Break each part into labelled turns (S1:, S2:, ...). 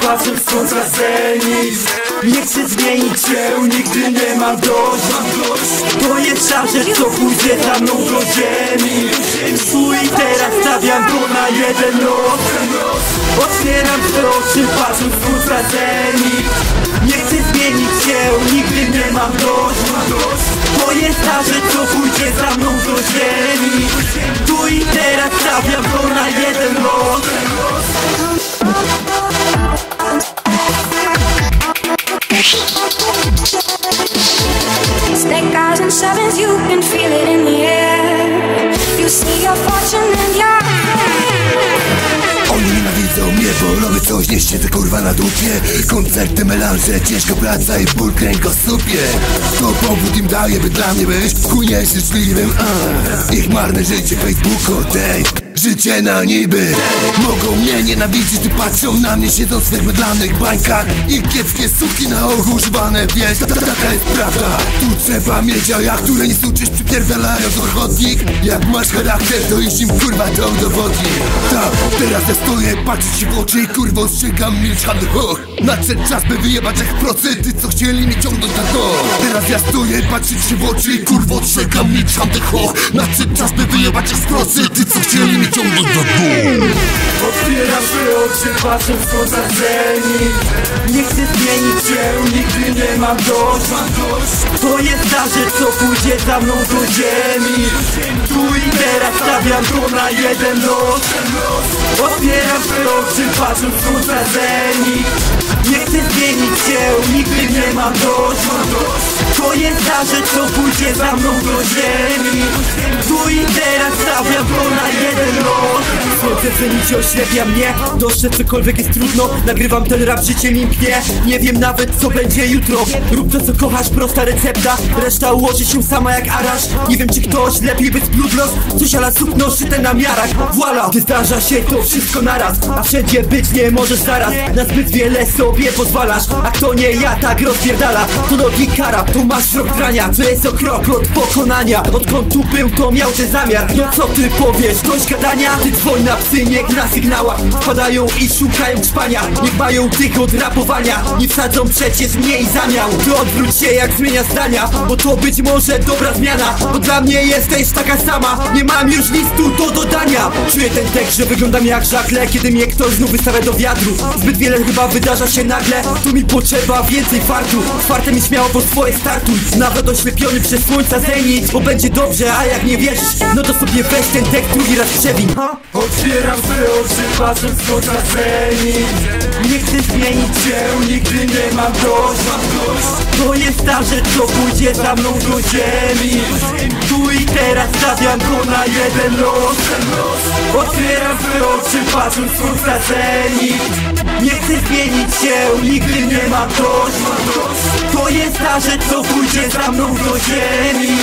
S1: oczy patrzą w zenit Nie chcę zmienić się, nigdy nie mam dość. To jest szarze, co pójdzie za mną do ziemi. Tu i teraz stawiam to na jeden los Otwieram te oczy, patrzą w zenit Nie chcę zmienić się, nigdy nie mam dość. To jest szarze, co pójdzie za mną do ziemi. Tu i teraz stawiam to na jeden los
S2: Oni nienawidzą mnie, bo robię coś, nie siedzę kurwa na dupie. Koncerty, melanże, ciężka praca i ból kręgosłupie To powód im daje, by dla mnie być chujnie życzliwym a. Ich marne życie, Facebook, day Życie na niby. Mogą mnie nienawidzić, gdy patrzą na mnie Siedzą w swych mydlanych bańkach. I kiepskie suki na ochu używane Wiesz, ta- jest prawda. Tu trzeba mieć jaja, które nie suczysz Przypierdalając o chodnik Jak masz charakter, to już im kurwa to udowodni Tak, teraz ja stoję, patrzę ci w oczy I kurwa ostrzegam, milcz handel hoch Nadszedł czas, by wyjebać jak procenty Co chcieli mnie ciągnąć na to Teraz ja stoję, patrzę ci w oczy I kurwa ostrzegam, milcz handel hoch Nadszedł czas, by wyjebać jak procenty Co chcieli mnie ciągnąć na to
S1: Otwieram te oczy, patrzę w słońca zenit Nie chcę zmienić się, nigdy nie mam dość To jest ta rzecz, co pójdzie za mną do ziemi. Tu i teraz stawiam to na jeden los. Otwieram te oczy, patrzę w zenit Nie chcę zmienić się, nigdy nie mam dość Jest ta rzecz, co pójdzie za mną do ziemi. Tu i teraz stawiam to na jeden los. Słońce zenicie oślepia mnie Dostrzec cokolwiek jest trudno. Nagrywam ten rap, życie mięknie Nie wiem nawet co będzie jutro. Rób to co kochasz, prosta recepta. Reszta ułoży się sama jak arasz. Nie wiem czy ktoś lepiej bez bludlos Coś ala sukno szyte na miarach. Voila, gdy zdarza się to wszystko naraz A wszędzie być nie możesz zaraz. Na zbyt wiele sobie pozwalasz A kto nie ja tak rozpierdala. To nogi kara, to masz rok grania To jest o krok od pokonania. Odkąd tu był to miał ten zamiar. No co ty powiesz, dość gadania Ty dzwoń na psy, niech na sygnałach Wpadają i szukają czpania Niech mają tych od rapowania. Nie wsadzą przecież mniej zamiał. Ty odwróć się jak zmienia zdania Bo to być może dobra zmiana. Bo dla mnie jesteś taka sama. Nie mam już listu do dodania. Czuję ten tekst, że wyglądam jak żagle Kiedy mnie ktoś znów wystawia do wiatru. Zbyt wiele chyba wydarza się nagle. Tu mi potrzeba więcej fartu. Czwarte mi śmiało po swoje startuj Nawet oślepiony przez słońca zenit Bo będzie dobrze, a jak nie wierzysz No to sobie weź ten tekst drugi raz przewiń Otwieram te oczy, patrzę w słońca zenit. Nie chcę zmienić się, nigdy nie mam dość. To jest ta rzecz, co pójdzie za mną do ziemi. Tu i teraz stawiam to na jeden los. Otwieram te oczy, patrzę w słońca zenit. Nie chcę zmienić się, nigdy nie mam dość. To jest ta rzecz, co pójdzie Pójdzie za mną do ziemi.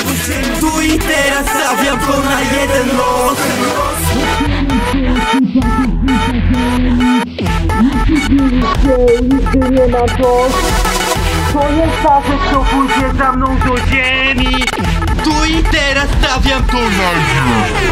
S1: Tu i teraz stawiam go na jeden los. Nigdy nie ma to Koniec facet, co pójdzie za mną do ziemi. Tu i teraz stawiam go na jeden